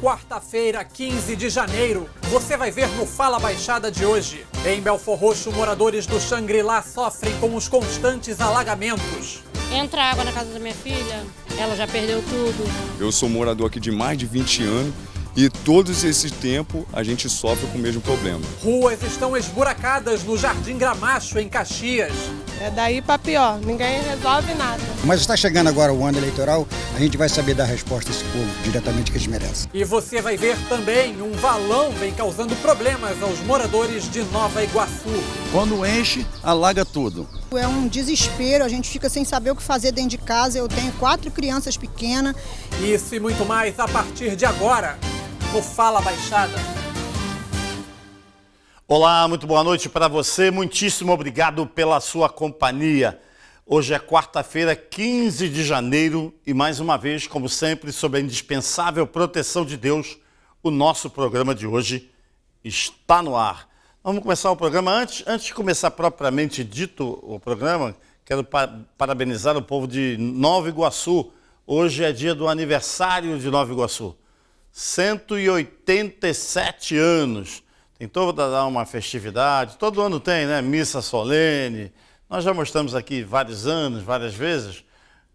quarta-feira, 15 de janeiro, você vai ver no Fala Baixada de hoje. Em Belfor Roxo, moradores do Xangri-Lá sofrem com os constantes alagamentos. Entra água na casa da minha filha, ela já perdeu tudo. Eu sou morador aqui de mais de 20 anos e todos esse tempo a gente sofre com o mesmo problema. Ruas estão esburacadas no Jardim Gramacho, em Caxias. É daí para pior, ninguém resolve nada. Mas está chegando agora o ano eleitoral, a gente vai saber dar resposta a esse povo diretamente que eles merecem. E você vai ver também um valão vem causando problemas aos moradores de Nova Iguaçu. Quando enche, alaga tudo. É um desespero, a gente fica sem saber o que fazer dentro de casa. Eu tenho quatro crianças pequenas. Isso e muito mais a partir de agora no Fala Baixada. Olá, muito boa noite para você. Muitíssimo obrigado pela sua companhia. Hoje é quarta-feira, 15 de janeiro, e mais uma vez, como sempre, sob a indispensável proteção de Deus, o nosso programa de hoje está no ar. Vamos começar o programa. Antes, antes de começar propriamente dito o programa, quero parabenizar o povo de Nova Iguaçu. Hoje é dia do aniversário de Nova Iguaçu. 187 anos. Tem toda uma festividade, todo ano tem, né? Missa solene. Nós já mostramos aqui vários anos, várias vezes,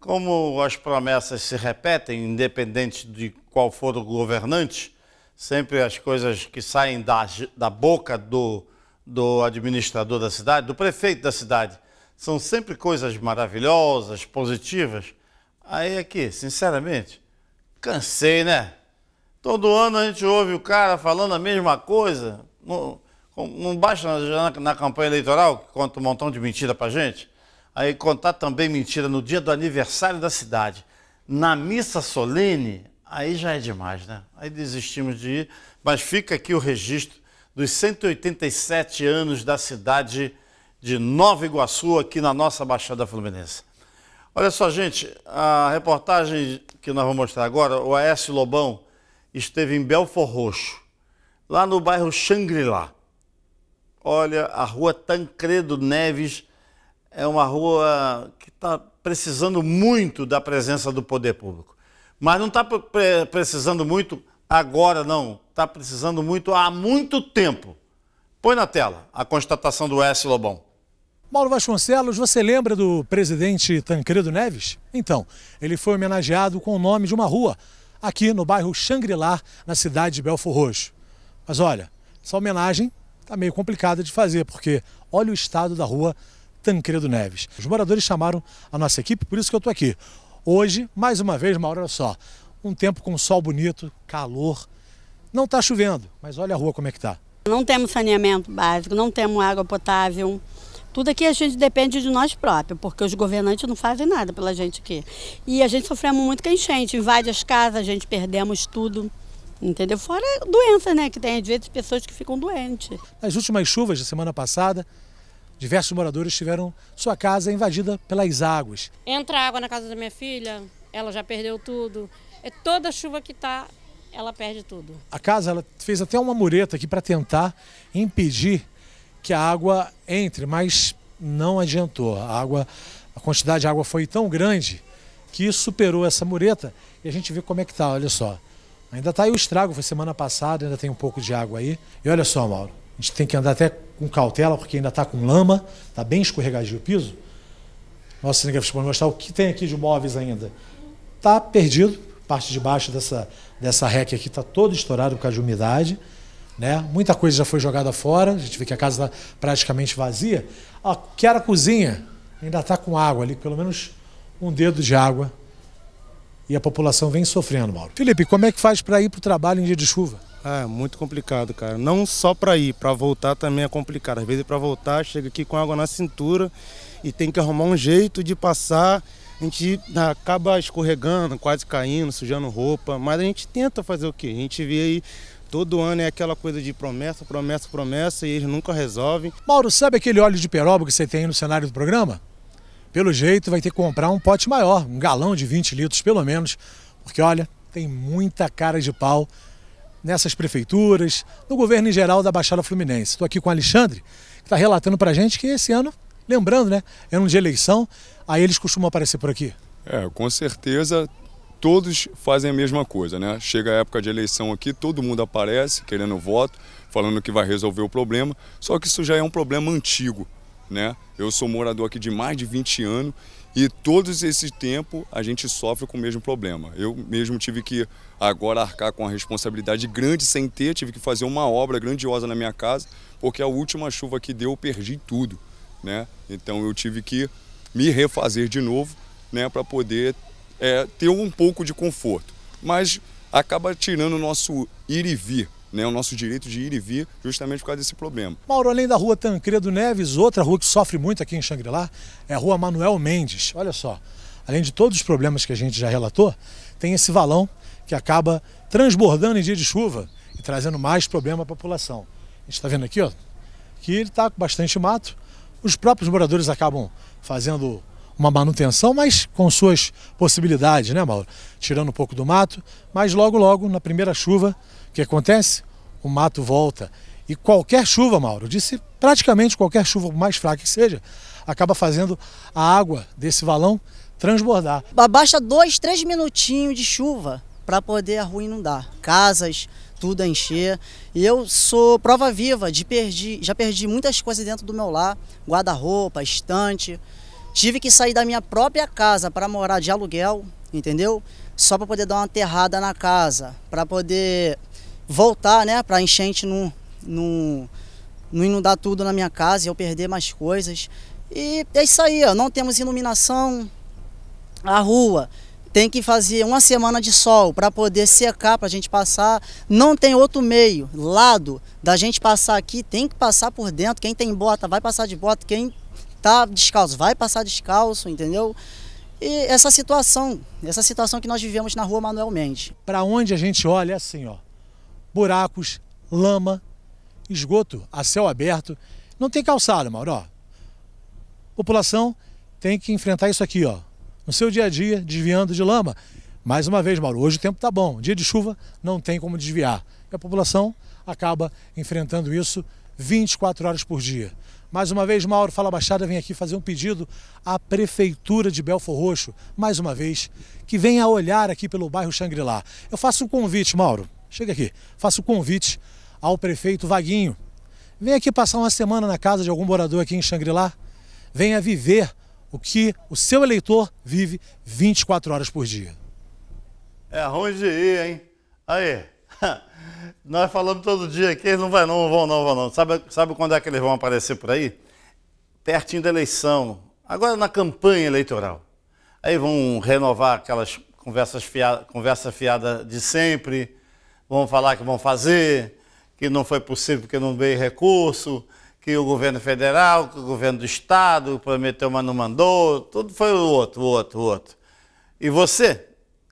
como as promessas se repetem, independente de qual for o governante. Sempre as coisas que saem da, da boca do, do administrador da cidade, do prefeito da cidade, são sempre coisas maravilhosas, positivas. Aí aqui, sinceramente, cansei, né? Todo ano a gente ouve o cara falando a mesma coisa. Não, não basta na, na, campanha eleitoral, que conta um montão de mentira pra gente. Aí contar também mentira no dia do aniversário da cidade. Na missa solene, aí já é demais, né? Aí desistimos de ir. Mas fica aqui o registro dos 187 anos da cidade de Nova Iguaçu, aqui na nossa Baixada Fluminense. Olha só, gente, a reportagem que nós vamos mostrar agora, o Aécio Lobão esteve em Belfor Roxo, lá no bairro Xangri-Lá. Olha, a rua Tancredo Neves é uma rua que está precisando muito da presença do poder público. Mas não está precisando muito agora, não. Está precisando muito há muito tempo. Põe na tela a constatação do S. Lobão. Paulo Vasconcelos, você lembra do presidente Tancredo Neves? Então, ele foi homenageado com o nome de uma rua aqui no bairro Xangri-Lá, na cidade de Belfor Roxo. Mas olha, essa homenagem está meio complicada de fazer, porque olha o estado da rua Tancredo Neves. Os moradores chamaram a nossa equipe, por isso que eu estou aqui. Hoje, mais uma vez, Mauro, olha só, um tempo com sol bonito, calor. Não está chovendo, mas olha a rua como é que está. Não temos saneamento básico, não temos água potável. Tudo aqui a gente depende de nós próprios, porque os governantes não fazem nada pela gente aqui. E a gente sofremos muito com a enchente, invade as casas, a gente perdemos tudo. Entendeu? Fora doença, né? Que tem às vezes pessoas que ficam doentes. Nas últimas chuvas da semana passada, diversos moradores tiveram sua casa invadida pelas águas. Entra água na casa da minha filha, ela já perdeu tudo. É toda chuva que tá, ela perde tudo. A casa ela fez até uma mureta aqui para tentar impedir que a água entre, mas não adiantou. A água, a quantidade de água foi tão grande que superou essa mureta e a gente vê como é que tá, olha só. Ainda está aí o estrago, foi semana passada, ainda tem um pouco de água aí. E olha só, Mauro, a gente tem que andar até com cautela, porque ainda está com lama, está bem escorregadio o piso. Nossa cinegrafista pode mostrar o que tem aqui de móveis ainda. Está perdido, parte de baixo dessa, dessa rec aqui está todo estourado por causa de umidade. Né? Muita coisa já foi jogada fora, a gente vê que a casa está praticamente vazia. que era a cozinha, ainda está com água ali, pelo menos um dedo de água. E a população vem sofrendo, Mauro. Felipe, como é que faz para ir para o trabalho em dia de chuva? É, muito complicado, cara. Não só para ir, para voltar também é complicado. Às vezes para voltar, chega aqui com água na cintura e tem que arrumar um jeito de passar. A gente acaba escorregando, quase caindo, sujando roupa, mas a gente tenta fazer o quê? A gente vê aí Todo ano é aquela coisa de promessa, promessa, promessa e eles nunca resolvem. Mauro, sabe aquele óleo de peroba que você tem aí no cenário do programa? Pelo jeito vai ter que comprar um pote maior, um galão de 20 litros pelo menos, porque olha, tem muita cara de pau nessas prefeituras, no governo em geral da Baixada Fluminense. Estou aqui com o Alexandre, que está relatando para a gente que esse ano, lembrando, né, é ano de eleição, aí eles costumam aparecer por aqui. É, com certeza todos fazem a mesma coisa, né? Chega a época de eleição aqui, todo mundo aparece querendo voto, falando que vai resolver o problema, só que isso já é um problema antigo, né? Eu sou morador aqui de mais de 20 anos e todos esse tempo a gente sofre com o mesmo problema. Eu mesmo tive que agora arcar com a responsabilidade grande sem ter, tive que fazer uma obra grandiosa na minha casa, porque a última chuva que deu eu perdi tudo, né? Então eu tive que me refazer de novo, né, para poder é, ter um pouco de conforto. Mas acaba tirando o nosso ir e vir, né, o nosso direito de ir e vir, justamente por causa desse problema. Mauro, além da rua Tancredo Neves, outra rua que sofre muito aqui em Xangri-Lá é a rua Manuel Mendes. Olha só, além de todos os problemas que a gente já relatou, tem esse valão que acaba transbordando em dia de chuva e trazendo mais problema à população. A gente está vendo aqui, ó, que ele está com bastante mato. Os próprios moradores acabam fazendo uma manutenção, mas com suas possibilidades, né, Mauro? Tirando um pouco do mato, mas logo, logo, na primeira chuva, o que acontece? O mato volta. E qualquer chuva, Mauro, disse praticamente qualquer chuva, mais fraca que seja, acaba fazendo a água desse valão transbordar. Basta dois, três minutinhos de chuva para poder a rua inundar. Casas, tudo a encher. E eu sou prova viva de perdi, já perdi muitas coisas dentro do meu lar, guarda-roupa, estante. Tive que sair da minha própria casa para morar de aluguel, entendeu? Só para poder dar uma aterrada na casa, para poder voltar, né, para enchente não, não, não inundar tudo na minha casa e eu perder mais coisas. E é isso aí, ó, não temos iluminação, a rua tem que fazer uma semana de sol para poder secar, para a gente passar. Não tem outro meio, lado da gente passar aqui, tem que passar por dentro. Quem tem bota vai passar de bota, quem tá descalço, vai passar descalço, entendeu? E essa situação, essa situação que nós vivemos na rua Manuel Mendes. Para onde a gente olha é assim, ó, buracos, lama, esgoto a céu aberto, não tem calçada, Mauro, ó. População tem que enfrentar isso aqui, ó, no seu dia a dia, desviando de lama. Mais uma vez, Mauro, hoje o tempo tá bom, dia de chuva não tem como desviar. E a população acaba enfrentando isso 24 horas por dia. Mais uma vez, Mauro Fala Baixada vem aqui fazer um pedido à Prefeitura de Belfor Roxo, mais uma vez, que venha olhar aqui pelo bairro Xangri-Lá. Eu faço um convite, Mauro, chega aqui, faço um convite ao prefeito Vaguinho. Vem aqui passar uma semana na casa de algum morador aqui em Xangri-Lá. Venha viver o que o seu eleitor vive 24 horas por dia. É ruim de ir, hein? Aí. Nós falamos todo dia que eles não, vai, não vão, não vão, não. Sabe, sabe quando é que eles vão aparecer por aí? Pertinho da eleição. Agora na campanha eleitoral. Aí vão renovar aquelas conversas fiadas conversa fiada de sempre. Vão falar que vão fazer, que não foi possível porque não veio recurso, que o governo federal, que o governo do estado prometeu, mas não mandou. Tudo foi o outro, o outro, o outro. E você,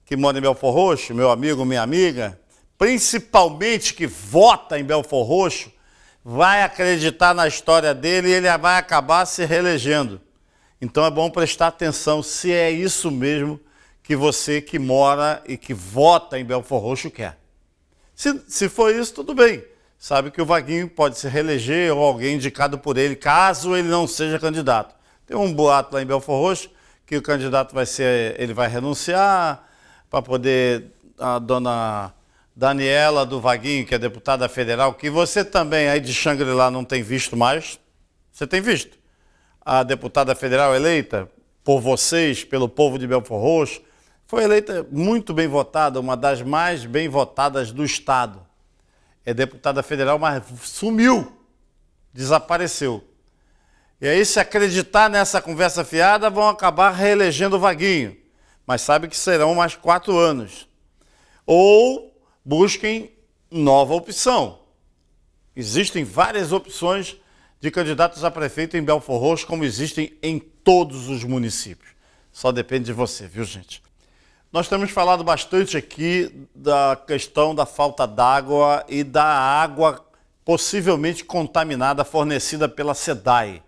que mora em Belfor Roxo, meu amigo, minha amiga, principalmente que vota em Belfor Roxo, vai acreditar na história dele e ele vai acabar se reelegendo. Então é bom prestar atenção se é isso mesmo que você que mora e que vota em Belfor Roxo quer. Se, se for isso, tudo bem. Sabe que o Vaguinho pode se reeleger ou alguém indicado por ele, caso ele não seja candidato. Tem um boato lá em Belfor Roxo que o candidato vai ser, ele vai renunciar para poder a dona Daniela do Vaguinho, que é deputada federal, que você também aí de Xangri-Lá não tem visto mais. Você tem visto? A deputada federal eleita por vocês, pelo povo de Belfor Roxo, foi eleita muito bem votada, uma das mais bem votadas do Estado. É deputada federal, mas sumiu, desapareceu. E aí, se acreditar nessa conversa fiada, vão acabar reelegendo o Vaguinho. Mas sabe que serão mais quatro anos. Ou busquem nova opção. Existem várias opções de candidatos a prefeito em Belfor Roxo, como existem em todos os municípios. Só depende de você, viu, gente? Nós temos falado bastante aqui da questão da falta d'água e da água possivelmente contaminada fornecida pela SEDAI.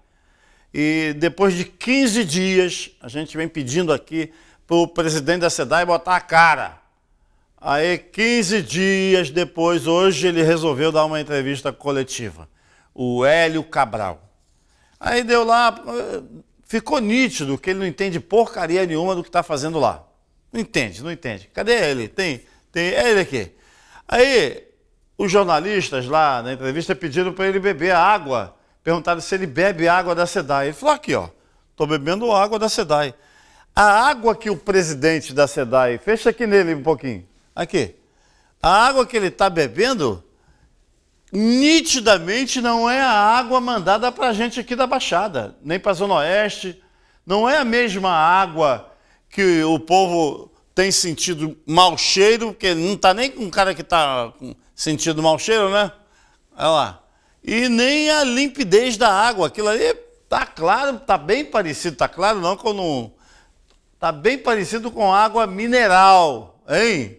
E depois de 15 dias, a gente vem pedindo aqui para o presidente da SEDAI botar a cara Aí, 15 dias depois, hoje ele resolveu dar uma entrevista coletiva. O Hélio Cabral. Aí deu lá, ficou nítido que ele não entende porcaria nenhuma do que está fazendo lá. Não entende, não entende. Cadê ele? Tem, tem, é ele aqui. Aí, os jornalistas lá na entrevista pediram para ele beber água. Perguntaram se ele bebe água da SEDAI. Ele falou aqui, ó, estou bebendo água da SEDAI. A água que o presidente da SEDAI, fecha aqui nele um pouquinho, aqui. A água que ele está bebendo, nitidamente não é a água mandada para a gente aqui da Baixada, nem para a Zona Oeste. Não é a mesma água que o povo tem sentido mau cheiro, porque não está nem com cara que está sentindo mau cheiro, né? Olha lá. E nem a limpidez da água. Aquilo ali está claro, está bem parecido. Está claro não quando Está bem parecido com água mineral, hein?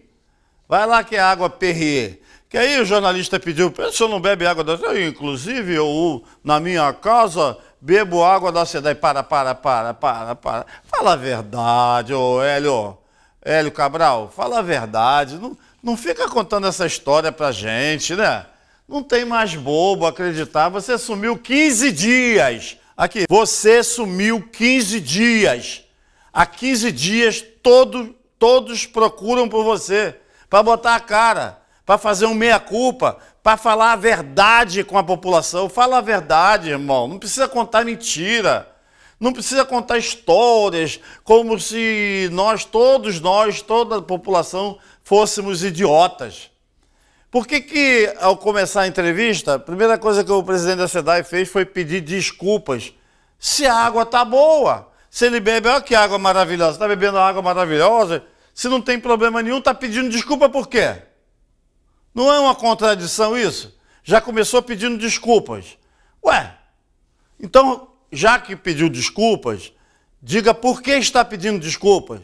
Vai lá que é água Perrier. Que aí o jornalista pediu, o senhor não bebe água da SEDAI? Inclusive, eu, na minha casa, bebo água da SEDAI. Para, para, para, para, para. Fala a verdade, ô Hélio. Hélio Cabral, fala a verdade. Não, não fica contando essa história pra gente, né? Não tem mais bobo acreditar. Você sumiu 15 dias. Aqui, você sumiu 15 dias. Há 15 dias todo, todos procuram por você para botar a cara, para fazer um meia-culpa, para falar a verdade com a população. Fala a verdade, irmão. Não precisa contar mentira. Não precisa contar histórias como se nós, todos nós, toda a população, fôssemos idiotas. Por que, que ao começar a entrevista, a primeira coisa que o presidente da SEDAI fez foi pedir desculpas se a água está boa? Se ele bebe, olha que água maravilhosa, está bebendo água maravilhosa, se não tem problema nenhum, está pedindo desculpa por quê? Não é uma contradição isso? Já começou pedindo desculpas. Ué, então, já que pediu desculpas, diga por que está pedindo desculpas.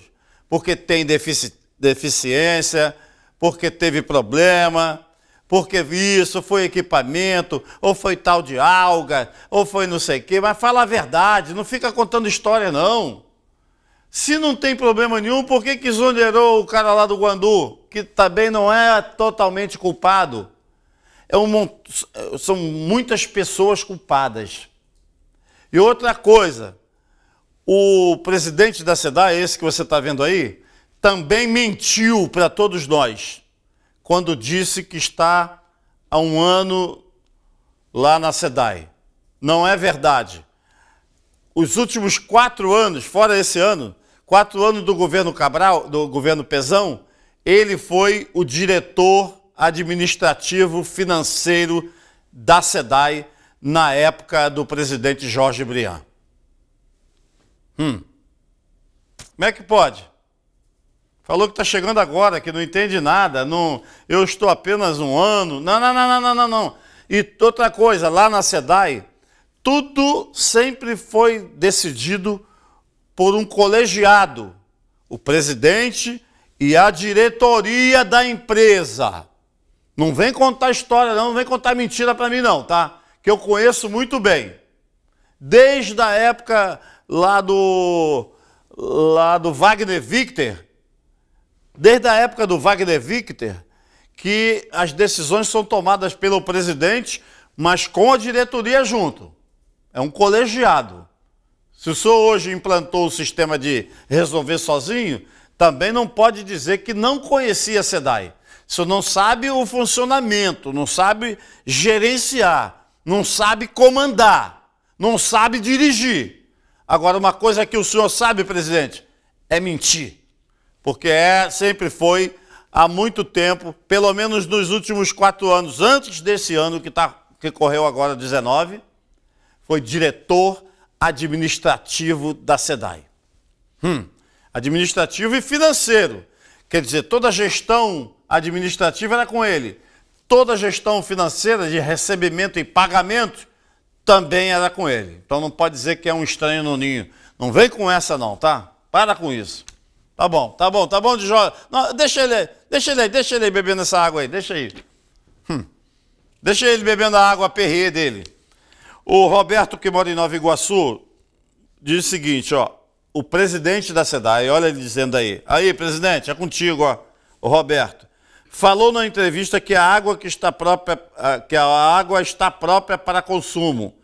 Porque tem defici deficiência, porque teve problema, porque isso foi equipamento, ou foi tal de alga, ou foi não sei o quê, mas fala a verdade, não fica contando história não. Se não tem problema nenhum, por que, que exonerou o cara lá do Guandu, que também não é totalmente culpado? É um, são muitas pessoas culpadas. E outra coisa, o presidente da SEDA, esse que você está vendo aí, também mentiu para todos nós quando disse que está há um ano lá na SEDAI. Não é verdade. Os últimos quatro anos, fora esse ano, quatro anos do governo Cabral, do governo Pezão, ele foi o diretor administrativo financeiro da SEDAI na época do presidente Jorge Briand. Hum. Como é que pode? Falou que está chegando agora, que não entende nada, não, eu estou apenas um ano. Não, não, não, não, não, não. E outra coisa, lá na SEDAI, tudo sempre foi decidido por um colegiado, o presidente e a diretoria da empresa. Não vem contar história, não, não vem contar mentira para mim, não, tá? Que eu conheço muito bem. Desde a época lá do, lá do Wagner Victor, desde a época do Wagner Victor, que as decisões são tomadas pelo presidente, mas com a diretoria junto. É um colegiado. Se o senhor hoje implantou o sistema de resolver sozinho, também não pode dizer que não conhecia a SEDAI. O senhor não sabe o funcionamento, não sabe gerenciar, não sabe comandar, não sabe dirigir. Agora, uma coisa que o senhor sabe, presidente, é mentir porque é, sempre foi há muito tempo, pelo menos nos últimos quatro anos, antes desse ano que, tá, que correu agora 19, foi diretor administrativo da SEDAI. Hum, administrativo e financeiro. Quer dizer, toda a gestão administrativa era com ele. Toda a gestão financeira de recebimento e pagamento também era com ele. Então não pode dizer que é um estranho no ninho. Não vem com essa não, tá? Para com isso. Tá bom, tá bom, tá bom de joia. deixa ele, deixa ele, deixa ele bebendo essa água aí, deixa aí. Hum. Deixa ele bebendo a água perrê dele. O Roberto, que mora em Nova Iguaçu, diz o seguinte, ó. O presidente da SEDAI, olha ele dizendo aí. Aí, presidente, é contigo, ó. O Roberto. Falou na entrevista que a água que está própria, que a água está própria para consumo.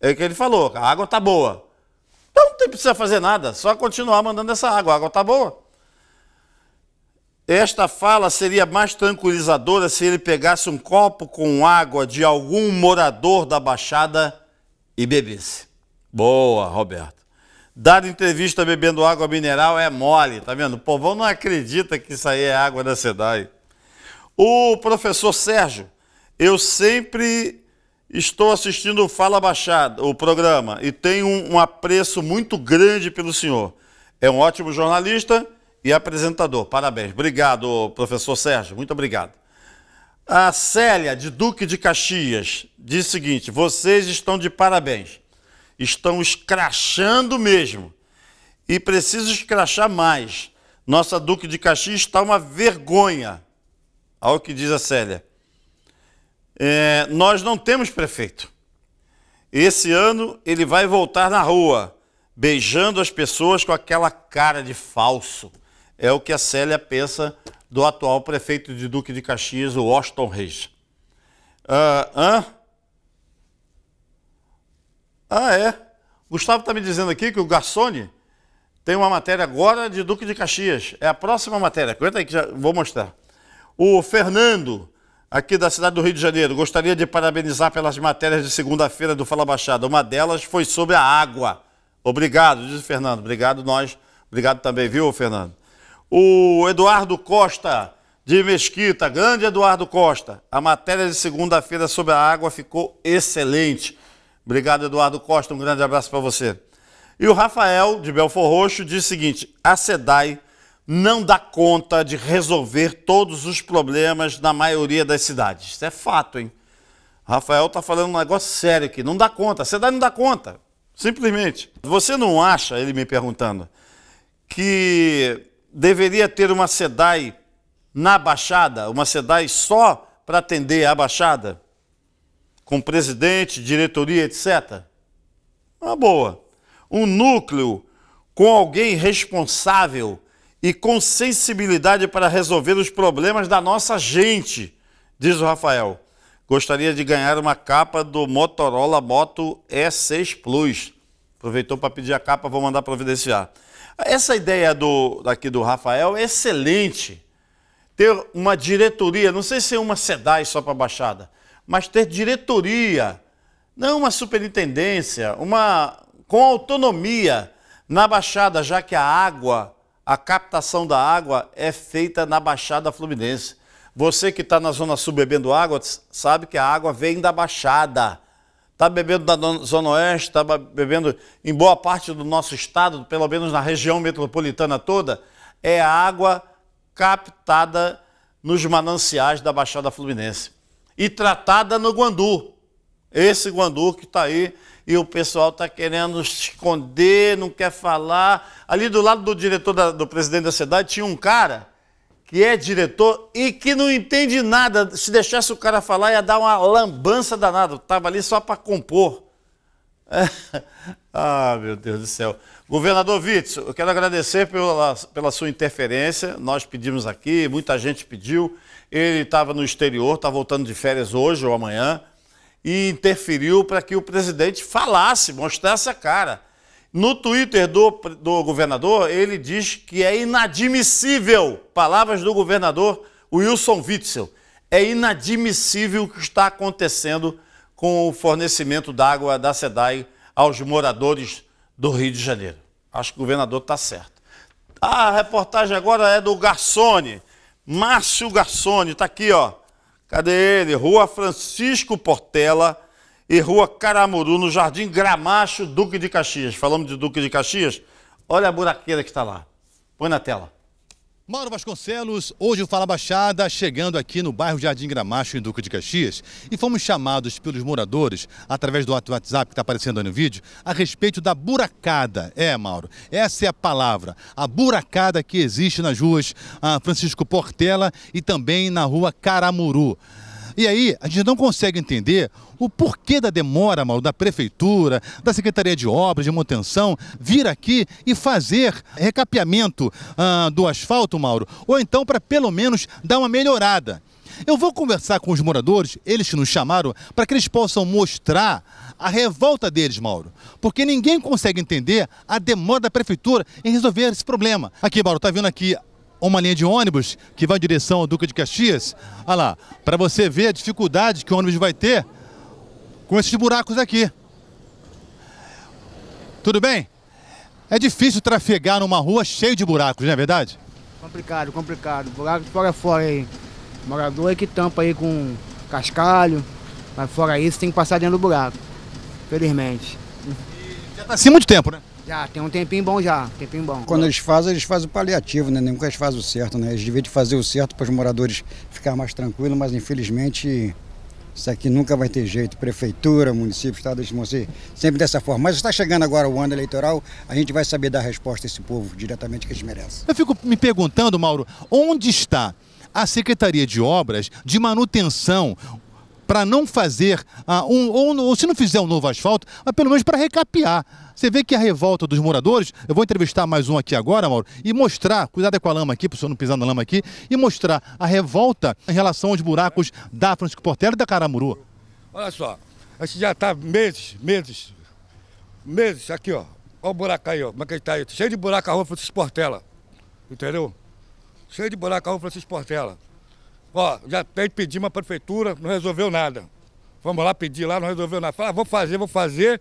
É o que ele falou, a água está boa. Então não precisa fazer nada, só continuar mandando essa água. A água está boa. esta fala seria mais tranquilizadora se ele pegasse um copo com água de algum morador da Baixada e bebesse. Boa, Roberto. Dar entrevista bebendo água mineral é mole, tá vendo? O povão não acredita que isso aí é água da SEDAI. O professor Sérgio, eu sempre estou assistindo o Fala Baixada, o programa, e tenho um, um apreço muito grande pelo senhor. É um ótimo jornalista e apresentador. Parabéns. Obrigado, professor Sérgio. Muito obrigado. A Célia, de Duque de Caxias, diz o seguinte: vocês estão de parabéns. Estão escrachando mesmo. E preciso escrachar mais. Nossa Duque de Caxias está uma vergonha. Olha o que diz a Célia. É, nós não temos prefeito. Esse ano ele vai voltar na rua, beijando as pessoas com aquela cara de falso. É o que a Célia pensa do atual prefeito de Duque de Caxias, o Washington Reis. Ah, hã? Ah, é. Gustavo está me dizendo aqui que o Garçone tem uma matéria agora de Duque de Caxias. É a próxima matéria. Aguenta aí que já vou mostrar. O Fernando, aqui da cidade do Rio de Janeiro, gostaria de parabenizar pelas matérias de segunda-feira do Fala Baixada. Uma delas foi sobre a água. Obrigado, diz o Fernando. Obrigado nós. Obrigado também, viu, Fernando? O Eduardo Costa, de Mesquita, grande Eduardo Costa. A matéria de segunda-feira sobre a água ficou excelente. Obrigado, Eduardo Costa. Um grande abraço para você. E o Rafael, de Belfor Roxo, diz o seguinte: a SEDAI não dá conta de resolver todos os problemas na maioria das cidades. Isso é fato, hein? Rafael está falando um negócio sério aqui. Não dá conta. A SEDAI não dá conta. Simplesmente. Você não acha, ele me perguntando, que deveria ter uma SEDAI na Baixada, uma SEDAI só para atender a Baixada? Com presidente, diretoria, etc. Uma boa. Um núcleo com alguém responsável e com sensibilidade para resolver os problemas da nossa gente, diz o Rafael. Gostaria de ganhar uma capa do Motorola Moto E6 Plus. Aproveitou para pedir a capa, vou mandar providenciar. Essa ideia do, daqui do Rafael é excelente. Ter uma diretoria, não sei se é uma SEDAI só para a Baixada, mas ter diretoria, não uma superintendência, uma com autonomia na Baixada, já que a água a captação da água é feita na Baixada Fluminense. Você que está na Zona Sul bebendo água, sabe que a água vem da Baixada. Está bebendo da Zona Oeste, está bebendo em boa parte do nosso estado, pelo menos na região metropolitana toda, é água captada nos mananciais da Baixada Fluminense e tratada no Guandu. Esse Guandu que está aí e o pessoal está querendo esconder, não quer falar. Ali do lado do diretor, da, do presidente da cidade, tinha um cara que é diretor e que não entende nada. Se deixasse o cara falar, ia dar uma lambança danada. Estava ali só para compor. Ah, meu Deus do céu. Governador Witz, eu quero agradecer pela, pela sua interferência. Nós pedimos aqui, muita gente pediu. Ele estava no exterior, está voltando de férias hoje ou amanhã e interferiu para que o presidente falasse, mostrasse a cara. No Twitter do, do governador, ele diz que é inadmissível, palavras do governador Wilson Witzel, é inadmissível o que está acontecendo com o fornecimento d'água da SEDAI aos moradores do Rio de Janeiro. Acho que o governador está certo. A reportagem agora é do Garçone, Márcio Garçone, está aqui, ó. Cadê ele? Rua Francisco Portela e Rua Caramuru, no Jardim Gramacho, Duque de Caxias. Falamos de Duque de Caxias? Olha a buraqueira que está lá. Põe na tela. Mauro Vasconcelos, hoje o Fala Baixada, chegando aqui no bairro Jardim Gramacho, em Duque de Caxias, e fomos chamados pelos moradores, através do WhatsApp que está aparecendo aí no vídeo, a respeito da buracada. É, Mauro, essa é a palavra, a buracada que existe nas ruas ah, Francisco Portela e também na rua Caramuru. E aí, a gente não consegue entender o porquê da demora, Mauro, da Prefeitura, da Secretaria de Obras, de Manutenção, vir aqui e fazer recapeamento ah, do asfalto, Mauro, ou então para pelo menos dar uma melhorada. Eu vou conversar com os moradores, eles que nos chamaram, para que eles possam mostrar a revolta deles, Mauro. Porque ninguém consegue entender a demora da prefeitura em resolver esse problema. Aqui, Mauro, tá vendo aqui uma linha de ônibus que vai em direção ao Duque de Caxias. Olha lá, para você ver a dificuldade que o ônibus vai ter com esses buracos aqui. Tudo bem? É difícil trafegar numa rua cheia de buracos, não é verdade? Complicado, complicado. Buraco de fora fora aí. Morador é que tampa aí com cascalho. Mas fora isso tem que passar dentro do buraco. Felizmente. Já tá assim muito tempo, né? Já, tem um tempinho bom já, um tempinho bom. Quando eles fazem, eles fazem o paliativo, né? Nunca eles fazem o certo, né? Eles deviam de fazer o certo para os moradores ficar mais tranquilos, mas infelizmente isso aqui nunca vai ter jeito. Prefeitura, município, estado, eles vão ser sempre dessa forma. Mas está chegando agora o ano eleitoral, a gente vai saber dar resposta a esse povo diretamente que eles merecem. Eu fico me perguntando, Mauro, onde está a Secretaria de Obras de Manutenção para não fazer, ah, um, ou, ou, se não fizer um novo asfalto, mas pelo menos para recapear. Você vê que a revolta dos moradores, eu vou entrevistar mais um aqui agora, Mauro, e mostrar, cuidado com a lama aqui, para o senhor não pisar na lama aqui, e mostrar a revolta em relação aos buracos da Francisco Portela e da Caramuru. Olha só, a gente já está meses, meses, meses, aqui ó, olha o buraco aí, ó, como é que ele tá aí, cheio de buraco a rua Francisco Portela, entendeu? Cheio de buraco a rua Francisco Portela. Ó, já tem pedimos a prefeitura, não resolveu nada. Vamos lá pedir lá, não resolveu nada. Fala, ah, vou fazer, vou fazer.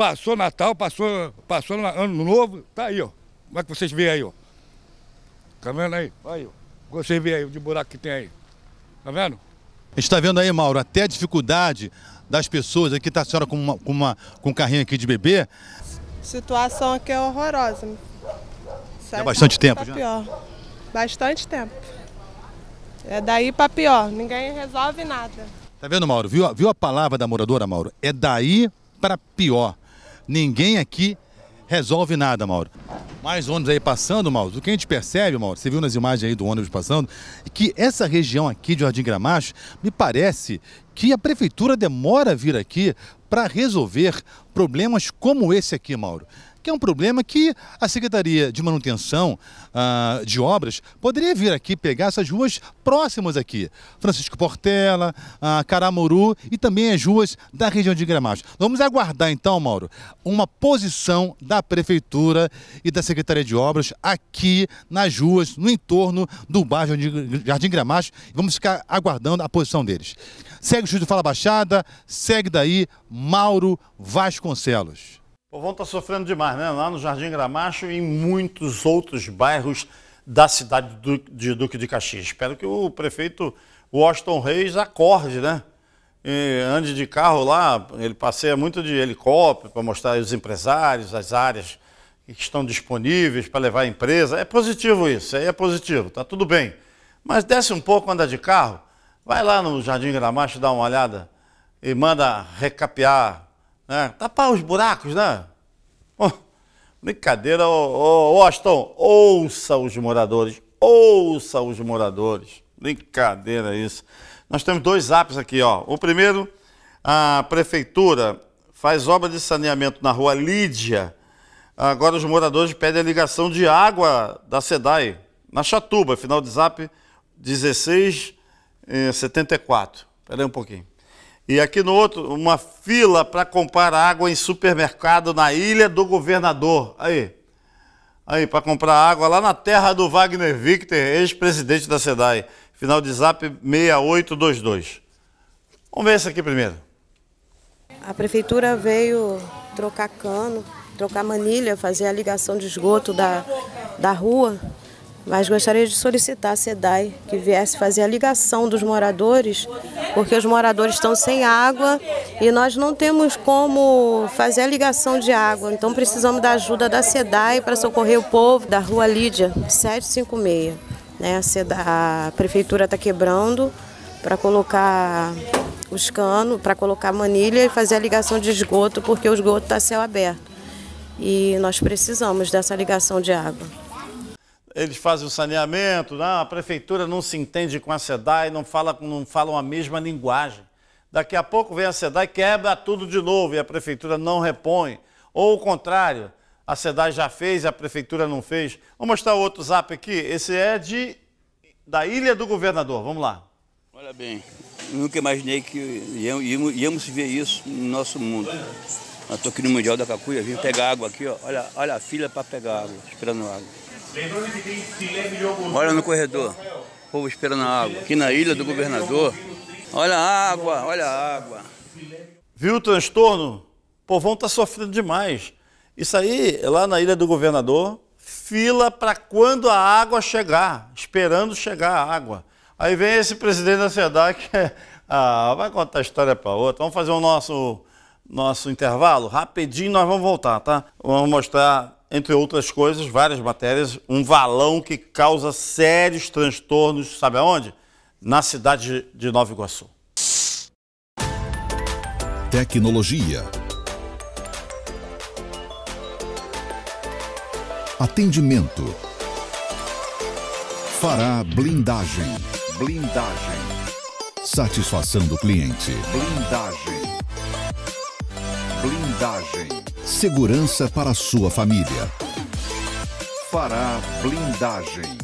Passou Natal, passou, passou Ano Novo, tá aí, ó. Como é que vocês veem aí, ó? Tá vendo aí? Aí, ó. Vocês veem aí o de buraco que tem aí. Tá vendo? A gente tá vendo aí, Mauro, até a dificuldade das pessoas. Aqui tá a senhora com, uma, com, uma, com um carrinho aqui de bebê. Situação aqui é horrorosa. Há bastante tempo tá já? Pior. Bastante tempo. É daí para pior, ninguém resolve nada. Tá vendo, Mauro? Viu, viu a palavra da moradora, Mauro? É daí para pior. Ninguém aqui resolve nada, Mauro. Mais ônibus aí passando, Mauro. O que a gente percebe, Mauro, você viu nas imagens aí do ônibus passando, que essa região aqui de Jardim Gramacho, me parece que a prefeitura demora a vir aqui para resolver problemas como esse aqui, Mauro que é um problema que a Secretaria de Manutenção uh, de Obras poderia vir aqui pegar essas ruas próximas aqui. Francisco Portela, uh, Caramuru e também as ruas da região de Gramacho. Vamos aguardar então, Mauro, uma posição da Prefeitura e da Secretaria de Obras aqui nas ruas, no entorno do bairro de Jardim Gramacho. Vamos ficar aguardando a posição deles. Segue o Estúdio Fala Baixada, segue daí Mauro Vasconcelos. O povão está sofrendo demais, né? Lá no Jardim Gramacho e em muitos outros bairros da cidade de Duque de Caxias. Espero que o prefeito Washington Reis acorde, né? E ande de carro lá, ele passeia muito de helicóptero para mostrar os empresários, as áreas que estão disponíveis para levar a empresa. É positivo isso, aí é positivo, tá tudo bem. Mas desce um pouco, anda de carro, vai lá no Jardim Gramacho, dá uma olhada e manda recapear né? Tapar os buracos, né? Oh, brincadeira, ô, ô, Austin, ouça os moradores, ouça os moradores. Brincadeira isso. Nós temos dois apps aqui, ó. O primeiro, a prefeitura faz obra de saneamento na rua Lídia. Agora os moradores pedem a ligação de água da SEDAI, na Chatuba, final de zap 1674. Espera aí um pouquinho. E aqui no outro, uma fila para comprar água em supermercado na Ilha do Governador. Aí. Aí, para comprar água lá na terra do Wagner Victor, ex-presidente da SEDAI. Final de zap 6822. Vamos ver esse aqui primeiro. A prefeitura veio trocar cano, trocar manilha, fazer a ligação de esgoto da, da rua mas gostaria de solicitar a SEDAI que viesse fazer a ligação dos moradores, porque os moradores estão sem água e nós não temos como fazer a ligação de água. Então precisamos da ajuda da SEDAI para socorrer o povo da rua Lídia, 756. Né? A, prefeitura está quebrando para colocar os canos, para colocar manilha e fazer a ligação de esgoto, porque o esgoto está céu aberto. E nós precisamos dessa ligação de água eles fazem o saneamento, não, a prefeitura não se entende com a SEDAI, não, fala, não falam a mesma linguagem. Daqui a pouco vem a SEDAI, quebra tudo de novo e a prefeitura não repõe. Ou o contrário, a SEDAI já fez e a prefeitura não fez. Vou mostrar outro zap aqui. Esse é de da Ilha do Governador. Vamos lá. Olha bem, nunca imaginei que íamos, íamos ver isso no nosso mundo. Estou aqui no Mundial da Cacuia, vim pegar água aqui, ó. Olha, olha a fila para pegar água, esperando água. Olha no corredor, o povo esperando a água. Aqui na ilha do governador, olha a água, olha a água. Viu o transtorno? O povão está sofrendo demais. Isso aí, lá na ilha do governador, fila para quando a água chegar, esperando chegar a água. Aí vem esse presidente da SEDAC, ah, vai contar história para outra. Vamos fazer o nosso, nosso intervalo? Rapidinho nós vamos voltar, tá? Vamos mostrar, entre outras coisas, várias matérias, um valão que causa sérios transtornos, sabe aonde? Na cidade de Nova Iguaçu. Tecnologia. Atendimento. Fará blindagem. Blindagem. Satisfação do cliente. Blindagem. Blindagem. Segurança para a sua família. Fará blindagem.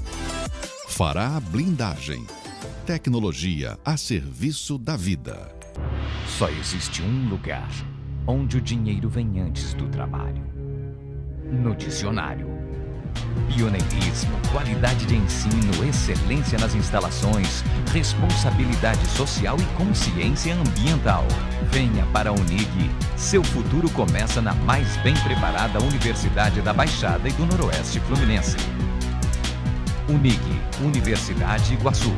Fará blindagem. Tecnologia a serviço da vida. Só existe um lugar onde o dinheiro vem antes do trabalho. No dicionário. Pioneirismo, qualidade de ensino, excelência nas instalações, responsabilidade social e consciência ambiental. Venha para a Unig. Seu futuro começa na mais bem preparada Universidade da Baixada e do Noroeste Fluminense. Unig, Universidade Iguaçu.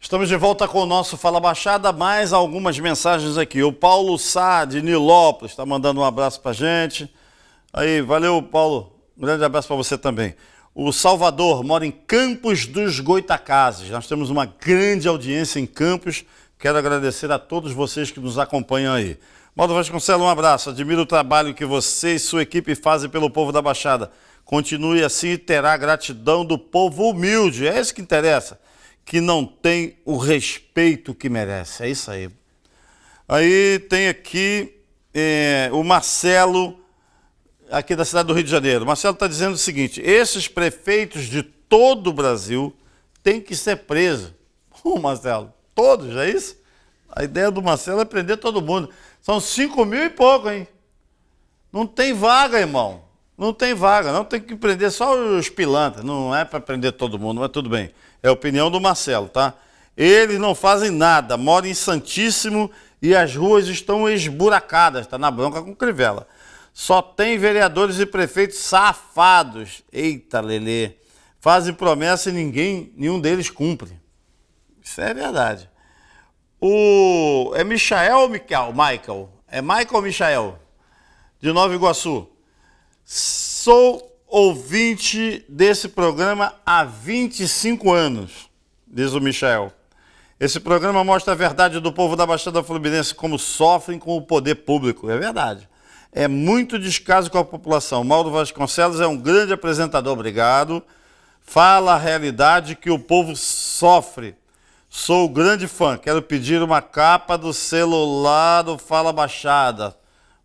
Estamos de volta com o nosso Fala Baixada, mais algumas mensagens aqui. O Paulo Sá, de Nilópolis, está mandando um abraço para gente. Aí, valeu, Paulo. Um grande abraço para você também. O Salvador mora em Campos dos Goitacazes. Nós temos uma grande audiência em Campos. Quero agradecer a todos vocês que nos acompanham aí. Maldo Vasconcelos, um abraço. Admiro o trabalho que você e sua equipe fazem pelo povo da Baixada. Continue assim e terá gratidão do povo humilde. É isso que interessa que não tem o respeito que merece. É isso aí. Aí tem aqui é, o Marcelo, aqui da cidade do Rio de Janeiro. O Marcelo está dizendo o seguinte: esses prefeitos de todo o Brasil têm que ser presos. Ô, Marcelo, todos, é isso? A ideia do Marcelo é prender todo mundo. São cinco mil e pouco, hein? Não tem vaga, irmão. Não tem vaga, não tem que prender só os pilantras. Não é para prender todo mundo, mas tudo bem. É a opinião do Marcelo, tá? Eles não fazem nada, moram em Santíssimo e as ruas estão esburacadas, está na bronca com Crivella. Só tem vereadores e prefeitos safados. Eita, Lelê. Fazem promessa e ninguém, nenhum deles cumpre. Isso é verdade. O é Michael ou Michael? Michael. É Michael ou Michael? De Nova Iguaçu. Sou ouvinte desse programa há 25 anos, diz o Michel. Esse programa mostra a verdade do povo da Baixada Fluminense, como sofrem com o poder público. É verdade. É muito descaso com a população. Mauro Vasconcelos é um grande apresentador, obrigado. Fala a realidade que o povo sofre. Sou grande fã. Quero pedir uma capa do celular do Fala Baixada.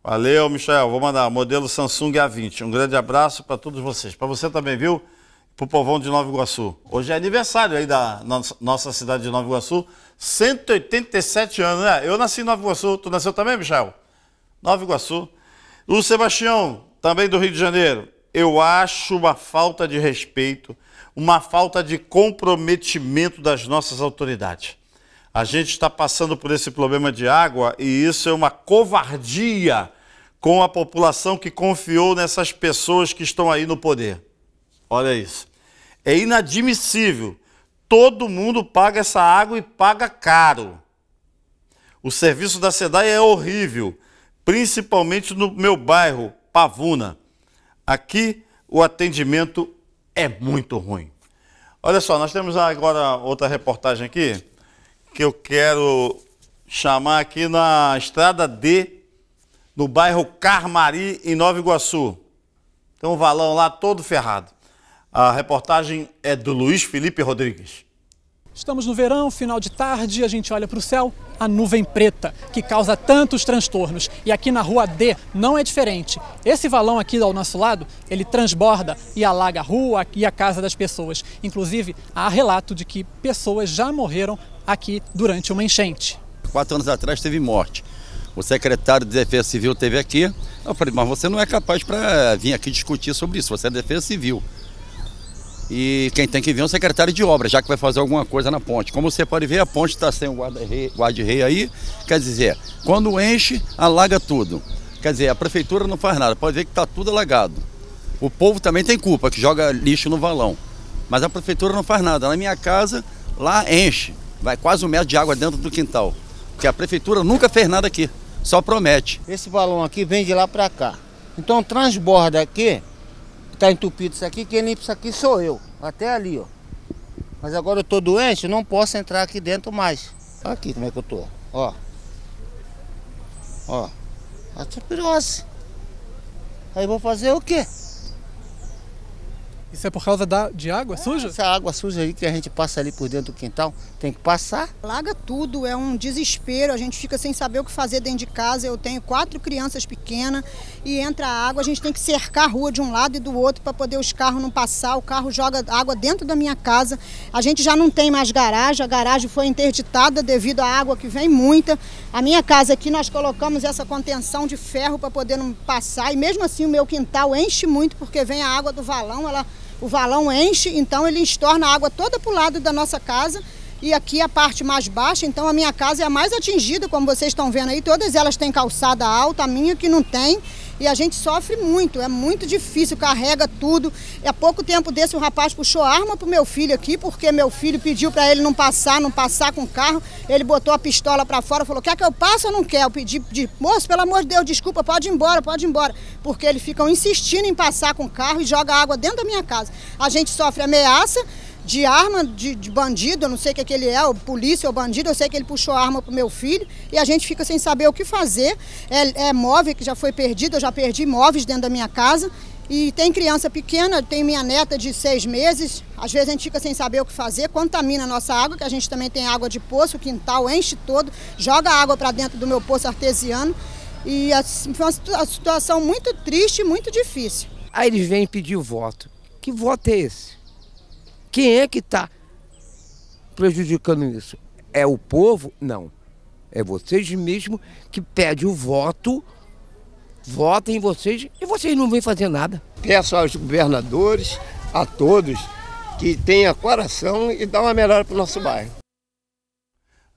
Valeu, Michel. Vou mandar. Modelo Samsung A20. Um grande abraço para todos vocês. Para você também, viu? Para o povão de Nova Iguaçu. Hoje é aniversário aí da nossa cidade de Nova Iguaçu. 187 anos, né? Eu nasci em Nova Iguaçu. Tu nasceu também, Michel? Nova Iguaçu. O Sebastião, também do Rio de Janeiro. Eu acho uma falta de respeito, uma falta de comprometimento das nossas autoridades. A gente está passando por esse problema de água e isso é uma covardia com a população que confiou nessas pessoas que estão aí no poder. Olha isso. É inadmissível. Todo mundo paga essa água e paga caro. O serviço da SEDAI é horrível, principalmente no meu bairro, Pavuna. Aqui o atendimento é muito ruim. Olha só, nós temos agora outra reportagem aqui que eu quero chamar aqui na Estrada D, no bairro Carmari, em Nova Iguaçu. Tem um valão lá todo ferrado. A reportagem é do Luiz Felipe Rodrigues. Estamos no verão, final de tarde, a gente olha para o céu, a nuvem preta, que causa tantos transtornos. E aqui na rua D não é diferente. Esse valão aqui ao nosso lado, ele transborda e alaga a rua e a casa das pessoas. Inclusive, há relato de que pessoas já morreram aqui durante uma enchente. Quatro anos atrás teve morte. O secretário de Defesa Civil teve aqui. Eu falei, mas você não é capaz para vir aqui discutir sobre isso, você é Defesa Civil. E quem tem que vir é o secretário de obras, já que vai fazer alguma coisa na ponte. Como você pode ver, a ponte está sem o guarda-rei guarda aí. Quer dizer, quando enche, alaga tudo. Quer dizer, a prefeitura não faz nada, pode ver que está tudo alagado. O povo também tem culpa, que joga lixo no valão. Mas a prefeitura não faz nada. Na minha casa, lá enche. Vai quase um metro de água dentro do quintal. Porque a prefeitura nunca fez nada aqui, só promete. Esse balão aqui vem de lá para cá. Então transborda aqui, está entupido isso aqui, quem limpa isso aqui sou eu, até ali, ó. Mas agora eu tô doente, não posso entrar aqui dentro mais. Aqui como é que eu tô, ó. Ó, aspirose. Aí vou fazer o quê? Isso é por causa da, de água suja? Essa água suja aí que a gente passa ali por dentro do quintal, tem que passar. Laga tudo, é um desespero, a gente fica sem saber o que fazer dentro de casa. Eu tenho quatro crianças pequenas e entra a água, a gente tem que cercar a rua de um lado e do outro para poder os carros não passar. O carro joga água dentro da minha casa. A gente já não tem mais garagem, a garagem foi interditada devido à água que vem muita. A minha casa aqui nós colocamos essa contenção de ferro para poder não passar e mesmo assim o meu quintal enche muito porque vem a água do valão, ela o valão enche, então ele estorna a água toda para o lado da nossa casa. E aqui a parte mais baixa, então a minha casa é a mais atingida, como vocês estão vendo aí, todas elas têm calçada alta, a minha que não tem, e a gente sofre muito, é muito difícil, carrega tudo. E há pouco tempo desse o rapaz puxou arma pro meu filho aqui, porque meu filho pediu para ele não passar, não passar com o carro, ele botou a pistola para fora, falou, quer que eu passe ou não quer? Eu pedi, de, moço, pelo amor de Deus, desculpa, pode ir embora, pode ir embora, porque eles ficam insistindo em passar com o carro e joga água dentro da minha casa. A gente sofre ameaça, de arma de, de, bandido, eu não sei o que, é que ele é, o polícia ou bandido, eu sei que ele puxou a arma pro meu filho e a gente fica sem saber o que fazer. É, é móvel que já foi perdido, eu já perdi móveis dentro da minha casa. E tem criança pequena, tem minha neta de seis meses, às vezes a gente fica sem saber o que fazer, contamina a nossa água, que a gente também tem água de poço, o quintal enche todo, joga água para dentro do meu poço artesiano. E foi uma situação muito triste, muito difícil. Aí eles vêm pedir o voto. Que voto é esse? Quem é que está prejudicando isso? É o povo? Não. É vocês mesmo que pedem o voto, votem em vocês e vocês não vêm fazer nada. Peço aos governadores, a todos, que tenham coração e dá uma melhora para o nosso bairro.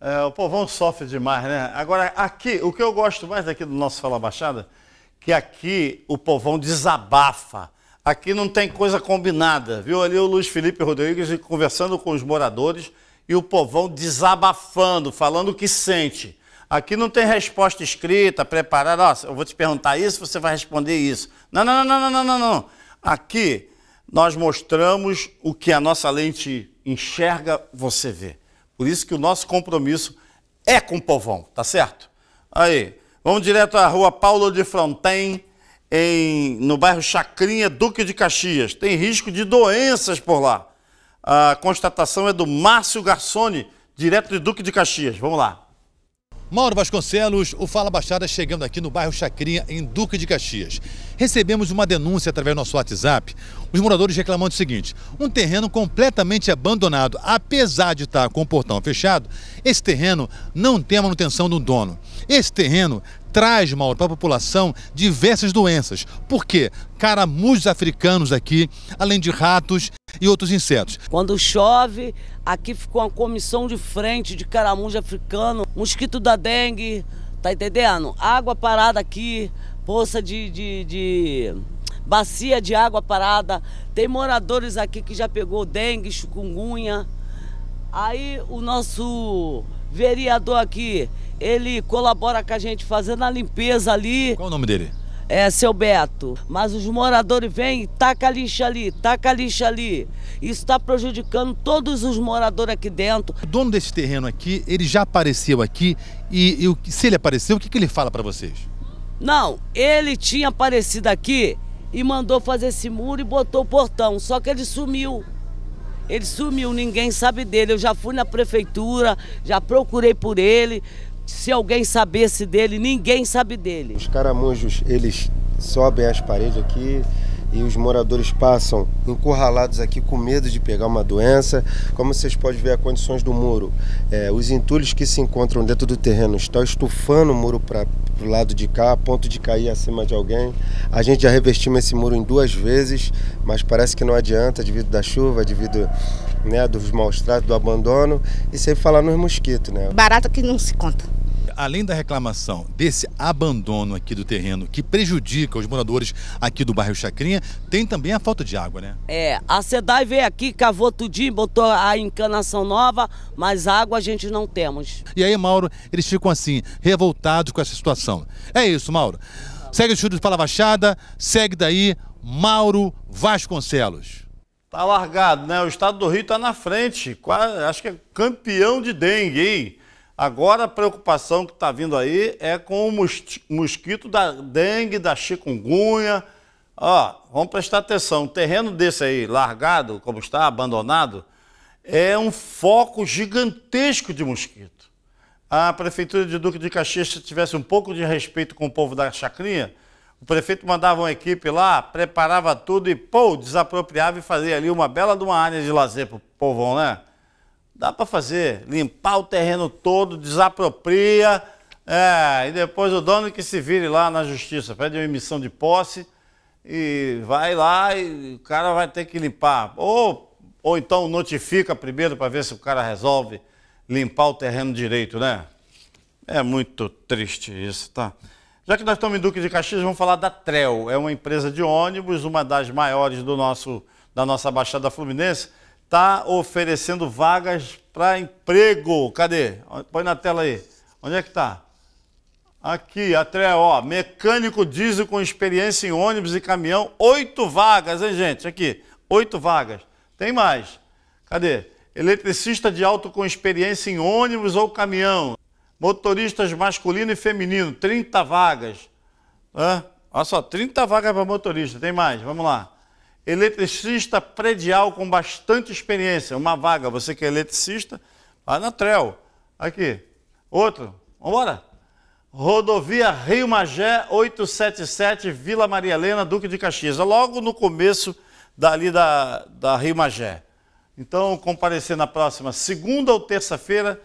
É, o povão sofre demais, né? Agora, aqui, o que eu gosto mais aqui do nosso Fala Baixada, que aqui o povão desabafa Aqui não tem coisa combinada, viu? Ali o Luiz Felipe Rodrigues conversando com os moradores e o povão desabafando, falando o que sente. Aqui não tem resposta escrita, preparada. Nossa, eu vou te perguntar isso, você vai responder isso. Não, não, não, não, não, não, não. Aqui nós mostramos o que a nossa lente enxerga, você vê. Por isso que o nosso compromisso é com o povão, tá certo? Aí, vamos direto à rua Paulo de Fronten, em, no bairro Chacrinha, Duque de Caxias. Tem risco de doenças por lá. A constatação é do Márcio Garçoni, direto de Duque de Caxias. Vamos lá. Mauro Vasconcelos, o Fala Baixada chegando aqui no bairro Chacrinha, em Duque de Caxias. Recebemos uma denúncia através do nosso WhatsApp, os moradores reclamando o seguinte: um terreno completamente abandonado, apesar de estar com o portão fechado, esse terreno não tem a manutenção do dono. Esse terreno traz, Mauro, para a população diversas doenças. Por quê? Caramujos africanos aqui, além de ratos e outros insetos. Quando chove, aqui ficou uma comissão de frente de caramujo africano, mosquito da dengue, tá entendendo? Água parada aqui, poça de, de, de bacia de água parada. Tem moradores aqui que já pegou dengue, chikungunya. Aí o nosso vereador aqui, ele colabora com a gente fazendo a limpeza ali. Qual o nome dele? É, seu Beto. Mas os moradores vêm e taca lixo ali, taca lixo ali. Isso está prejudicando todos os moradores aqui dentro. O dono desse terreno aqui, ele já apareceu aqui e, e se ele apareceu, o que, que ele fala para vocês? Não, ele tinha aparecido aqui e mandou fazer esse muro e botou o portão, só que ele sumiu. Ele sumiu, ninguém sabe dele. Eu já fui na prefeitura, já procurei por ele. Se alguém sabesse dele, ninguém sabe dele. Os caramujos, eles sobem as paredes aqui e os moradores passam encurralados aqui com medo de pegar uma doença. Como vocês podem ver, as condições do muro, é, os entulhos que se encontram dentro do terreno estão estufando o muro para o lado de cá, a ponto de cair acima de alguém. A gente já revestimos esse muro em duas vezes, mas parece que não adianta devido da chuva, devido né, dos maus tratos, do abandono e sem falar nos mosquitos, né? Barata que não se conta além da reclamação desse abandono aqui do terreno que prejudica os moradores aqui do bairro Chacrinha, tem também a falta de água, né? É, a SEDAI veio aqui, cavou tudinho, botou a encanação nova, mas água a gente não temos. E aí, Mauro, eles ficam assim, revoltados com essa situação. É isso, Mauro. Segue o estúdio de Fala Baixada, segue daí Mauro Vasconcelos. Tá largado, né? O estado do Rio tá na frente, quase, acho que é campeão de dengue, hein? Agora a preocupação que está vindo aí é com o mosquito da dengue, da chikungunya. Ó, vamos prestar atenção, um terreno desse aí, largado, como está, abandonado, é um foco gigantesco de mosquito. A prefeitura de Duque de Caxias, se tivesse um pouco de respeito com o povo da chacrinha, o prefeito mandava uma equipe lá, preparava tudo e, pô, desapropriava e fazia ali uma bela de uma área de lazer para o povão, né? Dá para fazer, limpar o terreno todo, desapropria, é, e depois o dono que se vire lá na justiça, pede uma emissão de posse e vai lá e o cara vai ter que limpar. Ou, ou então notifica primeiro para ver se o cara resolve limpar o terreno direito, né? É muito triste isso, tá? Já que nós estamos em Duque de Caxias, vamos falar da Trel. É uma empresa de ônibus, uma das maiores do nosso, da nossa Baixada Fluminense está oferecendo vagas para emprego. Cadê? Põe na tela aí. Onde é que está? Aqui, até, ó, mecânico diesel com experiência em ônibus e caminhão, oito vagas, hein, gente? Aqui, oito vagas. Tem mais. Cadê? Eletricista de alto com experiência em ônibus ou caminhão. Motoristas masculino e feminino, 30 vagas. Hã? Olha só, 30 vagas para motorista. Tem mais, vamos lá. Eletricista predial com bastante experiência. Uma vaga, você que é eletricista, vai na TREL. Aqui. Outro. Vamos embora. Rodovia Rio Magé 877, Vila Maria Helena, Duque de Caxias. Logo no começo dali da, da Rio Magé. Então, comparecer na próxima segunda ou terça-feira,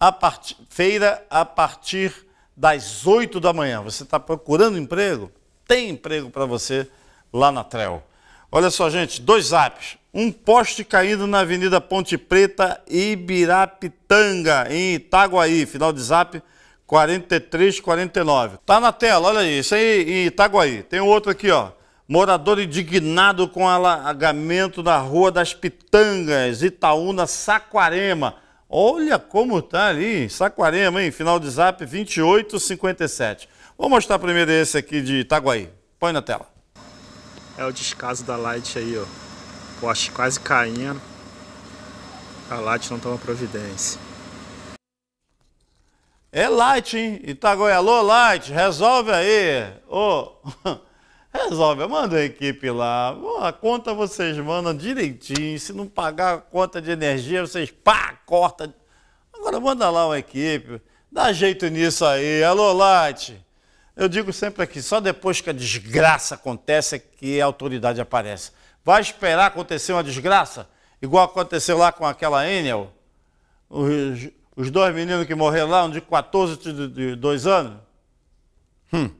a part... feira a partir das 8 da manhã. Você está procurando emprego? Tem emprego para você lá na TREL. Olha só, gente, dois apps. Um poste caído na Avenida Ponte Preta, Ibirapitanga, em Itaguaí. Final de zap 4349. Tá na tela, olha aí. Isso aí em Itaguaí. Tem outro aqui, ó. Morador indignado com alagamento na Rua das Pitangas, Itaúna, Saquarema. Olha como tá ali, Saquarema, hein? Final de zap 2857. Vou mostrar primeiro esse aqui de Itaguaí. Põe na tela. É o descaso da Light aí, ó. Poste quase caindo. A Light não toma providência. É Light, hein? Itagoia, alô Light, resolve aí. Ô, resolve, manda a equipe lá. A conta vocês mandam direitinho. Se não pagar a conta de energia, vocês pá, corta. Agora manda lá uma equipe. Dá jeito nisso aí. Alô Light. Eu digo sempre aqui, só depois que a desgraça acontece é que a autoridade aparece. Vai esperar acontecer uma desgraça? Igual aconteceu lá com aquela Enel? Os, os dois meninos que morreram lá, um de 14 e de 2 anos? Hum.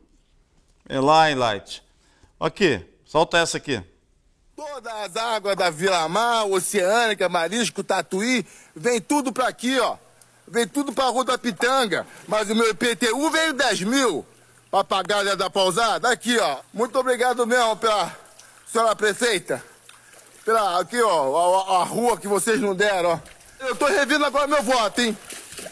É lá Light. Aqui, solta essa aqui. Todas as águas da Vila Mar, Oceânica, Marisco, Tatuí, vem tudo para aqui, ó. Vem tudo para a Rua da Pitanga. Mas o meu IPTU veio 10 mil papagaia da pousada. Aqui, ó. Muito obrigado mesmo pela senhora prefeita. Pela, aqui, ó, a, a rua que vocês não deram, ó. Eu tô revindo agora meu voto, hein?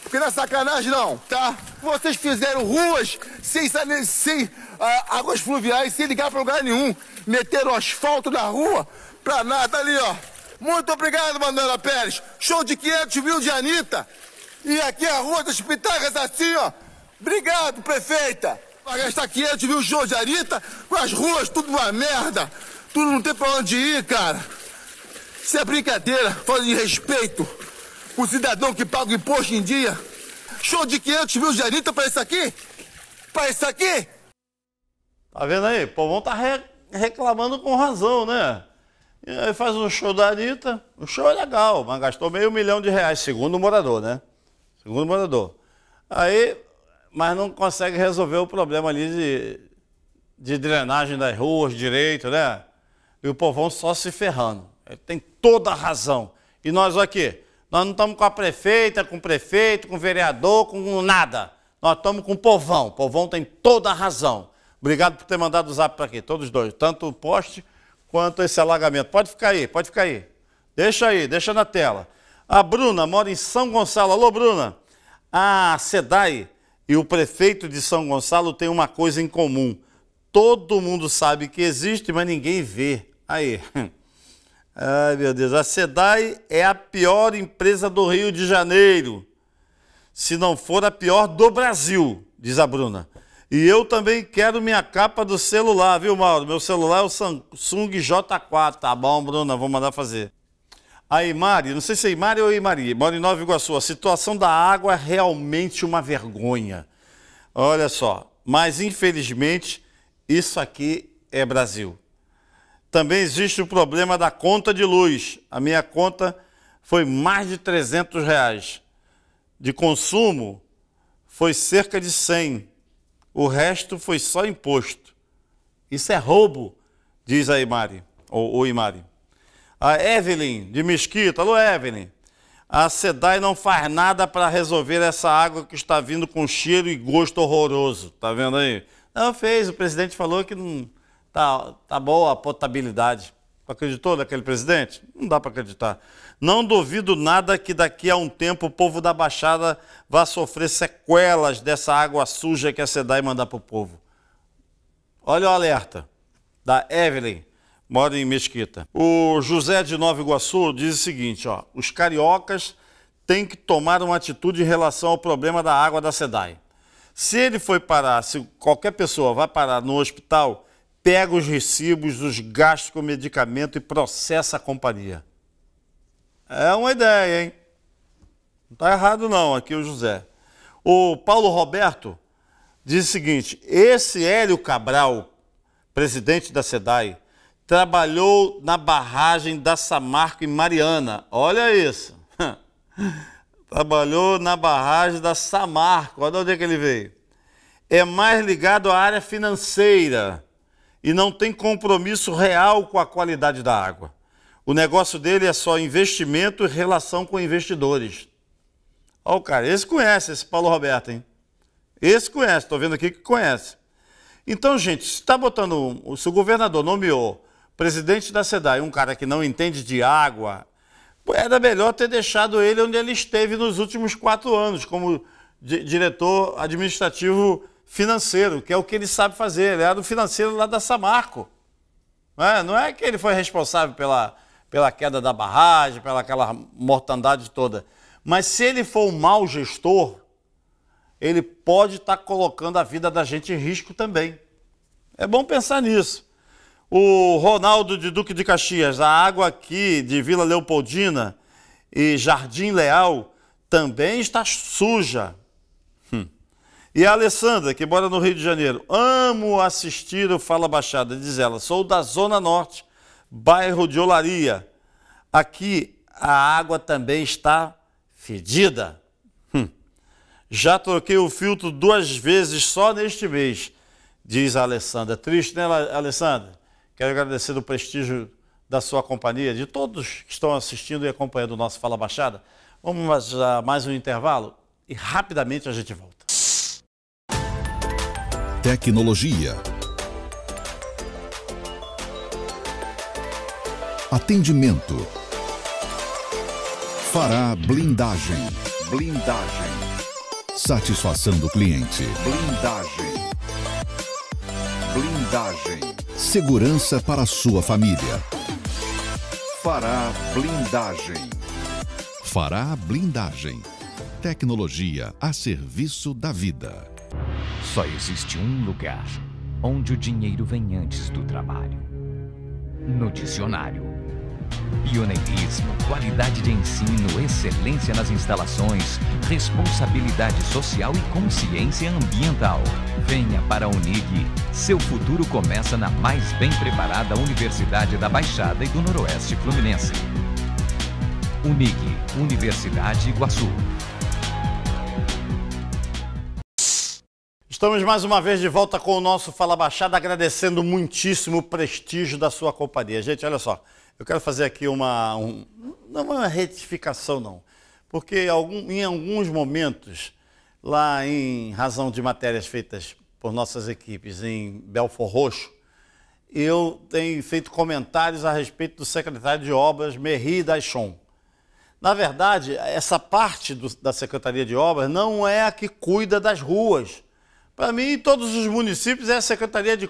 Porque não é sacanagem, não, tá? Vocês fizeram ruas sem, sem uh, águas fluviais, sem ligar pra lugar nenhum. Meteram asfalto na rua pra nada ali, ó. Muito obrigado, Mandela Pérez. Show de 500 mil de Anitta. E aqui a rua das Pitagas assim, ó. Obrigado, prefeita. Vai gastar 500 mil show de Arita com as ruas, tudo uma merda. Tudo não tem pra onde ir, cara. Isso é brincadeira, falta de respeito. O cidadão que paga o imposto em dia. Show de 500 mil de Anitta pra isso aqui? Pra isso aqui? Tá vendo aí? O povão tá re... reclamando com razão, né? E aí faz um show da Anitta, o show é legal, mas gastou meio milhão de reais, segundo o morador, né? Segundo o morador. Aí, mas não consegue resolver o problema ali de, de drenagem das ruas direito, né? E o povão só se ferrando. Ele tem toda a razão. E nós aqui, nós não estamos com a prefeita, com o prefeito, com o vereador, com nada. Nós estamos com o povão. O povão tem toda a razão. Obrigado por ter mandado o zap para aqui, todos dois. Tanto o poste quanto esse alagamento. Pode ficar aí, pode ficar aí. Deixa aí, deixa na tela. A Bruna mora em São Gonçalo. Alô, Bruna. A SEDAI e o prefeito de São Gonçalo têm uma coisa em comum. Todo mundo sabe que existe, mas ninguém vê. Aí. Ai, meu Deus. A SEDAI é a pior empresa do Rio de Janeiro. Se não for a pior do Brasil, diz a Bruna. E eu também quero minha capa do celular, viu, Mauro? Meu celular é o Samsung J4. Tá bom, Bruna, vou mandar fazer. A Imari, não sei se é Imari ou Imari, mora em Nova Iguaçu. A situação da água é realmente uma vergonha. Olha só, mas infelizmente isso aqui é Brasil. Também existe o problema da conta de luz. A minha conta foi mais de 300 reais. De consumo foi cerca de 100. O resto foi só imposto. Isso é roubo, diz a Imari, ou, ou Imari. A Evelyn, de Mesquita. Alô, Evelyn. A SEDAI não faz nada para resolver essa água que está vindo com cheiro e gosto horroroso. Tá vendo aí? Não fez, o presidente falou que não tá, tá boa a potabilidade. Acreditou daquele presidente? Não dá para acreditar. Não duvido nada que daqui a um tempo o povo da Baixada vá sofrer sequelas dessa água suja que a SEDAI mandar para o povo. Olha o alerta da Evelyn, mora em Mesquita. O José de Nova Iguaçu diz o seguinte, ó, os cariocas têm que tomar uma atitude em relação ao problema da água da SEDAI. Se ele foi parar, se qualquer pessoa vai parar no hospital, pega os recibos, os gastos com medicamento e processa a companhia. É uma ideia, hein? Não está errado não, aqui o José. O Paulo Roberto diz o seguinte, esse Hélio Cabral, presidente da SEDAI, trabalhou na barragem da Samarco em Mariana. Olha isso. trabalhou na barragem da Samarco. Olha onde é que ele veio. É mais ligado à área financeira e não tem compromisso real com a qualidade da água. O negócio dele é só investimento e relação com investidores. Ó, o cara, esse conhece, esse Paulo Roberto, hein? Esse conhece, estou vendo aqui que conhece. Então, gente, se está botando, se o governador nomeou presidente da SEDAI, um cara que não entende de água, era melhor ter deixado ele onde ele esteve nos últimos quatro anos, como diretor administrativo financeiro, que é o que ele sabe fazer. Ele era o financeiro lá da Samarco. Não é, não é que ele foi responsável pela, pela queda da barragem, pela aquela mortandade toda. Mas se ele for um mau gestor, ele pode estar tá colocando a vida da gente em risco também. É bom pensar nisso. O Ronaldo de Duque de Caxias, a água aqui de Vila Leopoldina e Jardim Leal também está suja. Hum. E a Alessandra, que mora no Rio de Janeiro, amo assistir o Fala Baixada, diz ela, sou da Zona Norte bairro de Olaria. Aqui a água também está fedida. Hum. Já troquei o filtro duas vezes só neste mês, diz a Alessandra. Triste, né, Alessandra? Quero agradecer o prestígio da sua companhia, de todos que estão assistindo e acompanhando o nosso Fala Baixada. Vamos a mais um intervalo e rapidamente a gente volta. Tecnologia Atendimento. Fará blindagem. Blindagem. Satisfação do cliente. Blindagem. Blindagem. Segurança para a sua família. Fará blindagem. Fará blindagem. Tecnologia a serviço da vida. Só existe um lugar onde o dinheiro vem antes do trabalho no dicionário. Pioneirismo, qualidade de ensino, excelência nas instalações, responsabilidade social e consciência ambiental. Venha para a Unig. Seu futuro começa na mais bem preparada Universidade da Baixada e do Noroeste Fluminense. Unig, Universidade Iguaçu. Estamos mais uma vez de volta com o nosso Fala Baixada, agradecendo muitíssimo o prestígio da sua companhia. Gente, olha só, eu quero fazer aqui uma, um, não uma retificação não, porque algum, em alguns momentos, lá em razão de matérias feitas por nossas equipes em Belfor Roxo, eu tenho feito comentários a respeito do secretário de Obras, Merri Dachon. Na verdade, essa parte do, da Secretaria de Obras não é a que cuida das ruas. Para mim, todos os municípios é a Secretaria de,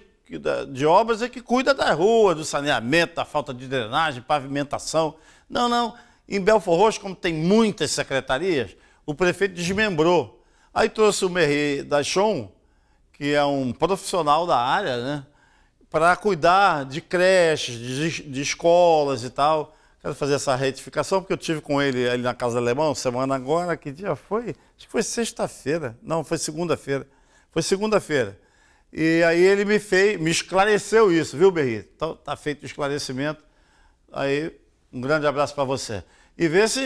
de Obras é que cuida da rua, do saneamento, da falta de drenagem, pavimentação. Não, não. Em Belfor Roxo, como tem muitas secretarias, o prefeito desmembrou. Aí trouxe o Merri Dachon, que é um profissional da área, né? Para cuidar de creches, de, de, escolas e tal. Quero fazer essa retificação, porque eu tive com ele ali na Casa Alemão, semana agora, que dia foi? Acho que foi sexta-feira. Não, foi segunda-feira. Foi segunda-feira. E aí ele me fez, me esclareceu isso, viu, Berri? Então tá feito o esclarecimento. Aí, um grande abraço para você. E vê se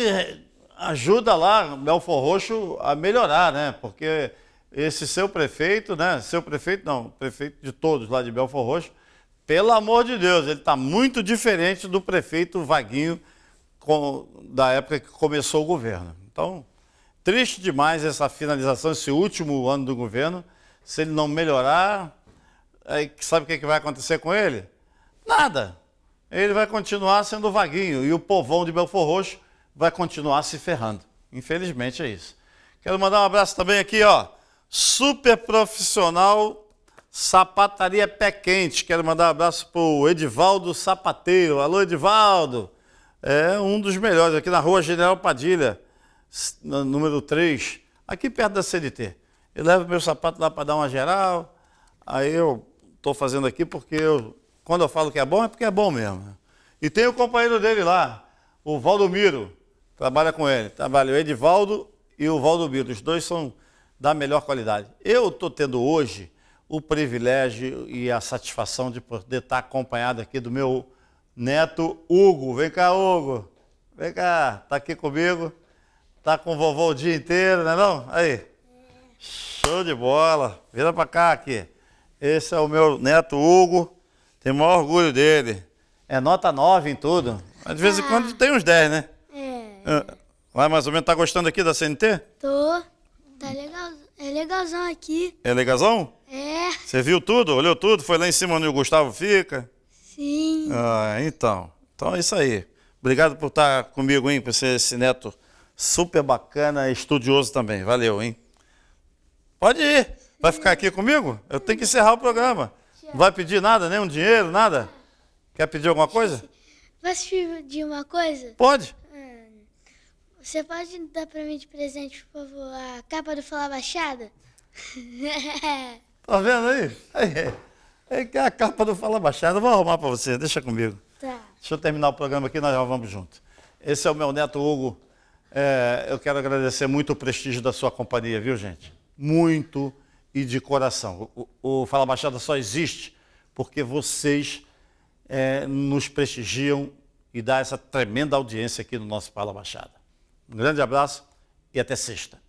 ajuda lá Belfor Roxo a melhorar, né? Porque esse seu prefeito, né? Seu prefeito, não, prefeito de todos lá de Belfor Roxo, pelo amor de Deus, ele está muito diferente do prefeito Vaguinho com, da época que começou o governo. Então, triste demais essa finalização, esse último ano do governo. Se ele não melhorar, aí sabe o que, que vai acontecer com ele? Nada. Ele vai continuar sendo vaguinho e o povão de Belfor Roxo vai continuar se ferrando. Infelizmente é isso. Quero mandar um abraço também aqui, ó. Super profissional Sapataria Pé Quente. Quero mandar um abraço pro Edivaldo Sapateiro. Alô, Edivaldo. É um dos melhores aqui na rua General Padilha, número 3, aqui perto da CDT. Eu levo meu sapato lá para dar uma geral. Aí eu estou fazendo aqui porque eu, quando eu falo que é bom, é porque é bom mesmo. E tem o companheiro dele lá, o Valdomiro, trabalha com ele. Trabalha o Edivaldo e o Valdomiro. Os dois são da melhor qualidade. Eu estou tendo hoje o privilégio e a satisfação de poder estar acompanhado aqui do meu neto Hugo. Vem cá, Hugo. Vem cá, tá aqui comigo. Tá com o vovô o dia inteiro, não é não? Aí. Show de bola. Vira para cá aqui. Esse é o meu neto Hugo. Tenho o maior orgulho dele. É nota 9 em tudo. Mas de vez em ah. quando tem uns 10, né? É. Vai mais ou menos, tá gostando aqui da CNT? Tô. Tá legal. É legalzão aqui. É legalzão? É. Você viu tudo? Olhou tudo? Foi lá em cima onde o Gustavo fica? Sim. Ah, então. Então é isso aí. Obrigado por estar comigo, hein? Por ser esse neto super bacana e estudioso também. Valeu, hein? Pode ir. Vai ficar aqui comigo? Eu tenho que encerrar o programa. Não vai pedir nada, nem um dinheiro, nada? Quer pedir alguma coisa? Posso pedir uma coisa? Pode. Hum, você pode dar para mim de presente, por favor, a capa do Fala Baixada? tá vendo aí? Aí, é, é a capa do Fala Baixada. Vou arrumar para você, deixa comigo. Tá. Deixa eu terminar o programa aqui, nós já vamos junto. Esse é o meu neto Hugo. É, eu quero agradecer muito o prestígio da sua companhia, viu, gente? Muito e de coração. O, o Fala Baixada só existe porque vocês é, nos prestigiam e dá essa tremenda audiência aqui no nosso Fala Baixada. Um grande abraço e até sexta.